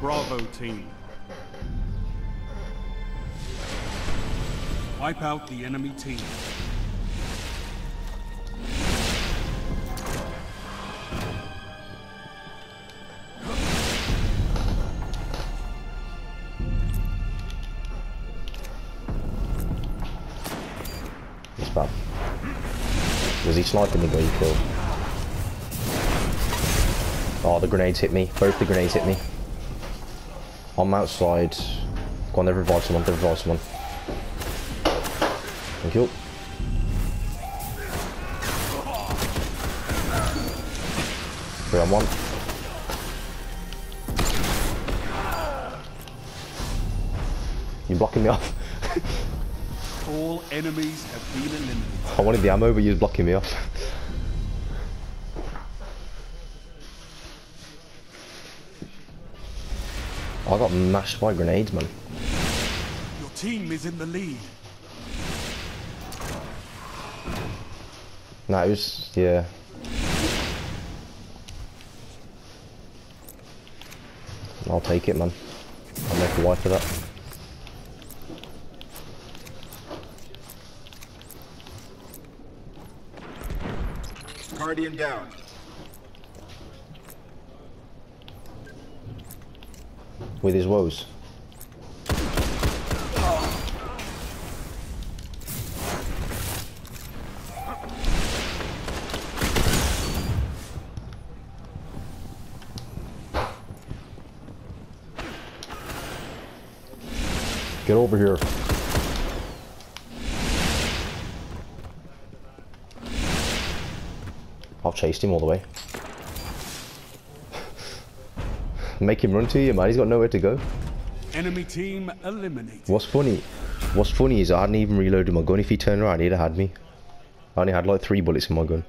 Bravo team. Wipe out the enemy team. It's bad. Was he sniping the guy you killed? Oh, the grenades hit me. Both the grenades hit me. I'm outside. Go on, they revive someone. They revive someone. Thank you. Three on one. You're blocking me off? All enemies have been eliminated. I wanted the ammo, but you're blocking me off. Oh, I got mashed by grenades, man. Your team is in the lead. Nah, it was, yeah. I'll take it, man. I'll make a wife of that. Guardian down. With his woes. Get over here. I've chased him all the way. Make him run to you, man. He's got nowhere to go. Enemy team eliminated. What's funny? What's funny is I hadn't even reloaded my gun. If he turned around, he'd have had me. I only had like three bullets in my gun.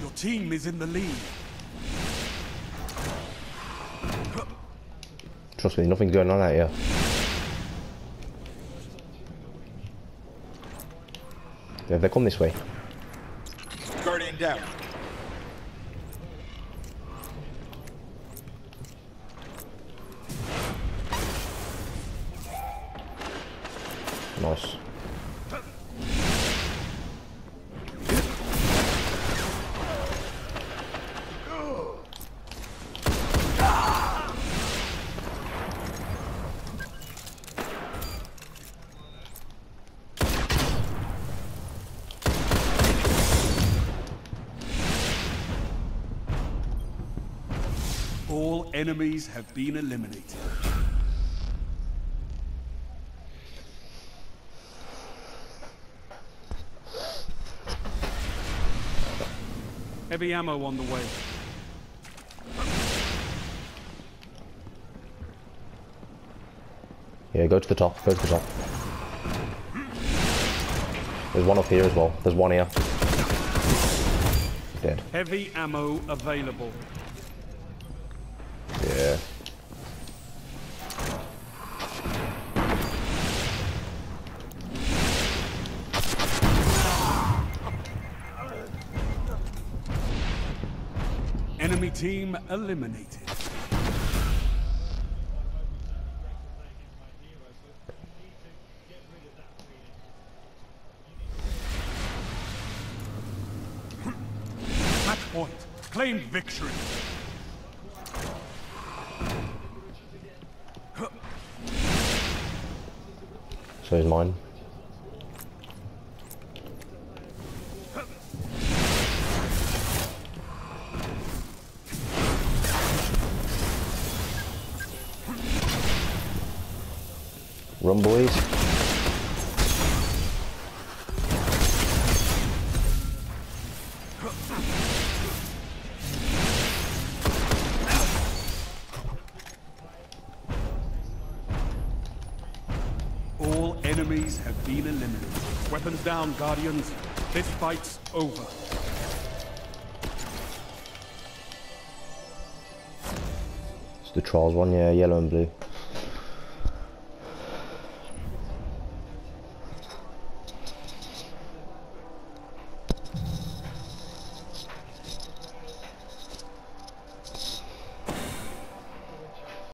Your team is in the lead. Trust me, nothing's going on out here. Yeah, they come this way. Guardian down. Nice. All enemies have been eliminated. Heavy ammo on the way. Yeah, go to the top. Go to the top. There's one up here as well. There's one here. Dead. Heavy ammo available. Team eliminated. Match point. Claimed victory. So is mine. Run, boys. All enemies have been eliminated. Weapons down, Guardians. This fight's over. It's the Trials one, yeah, yellow and blue.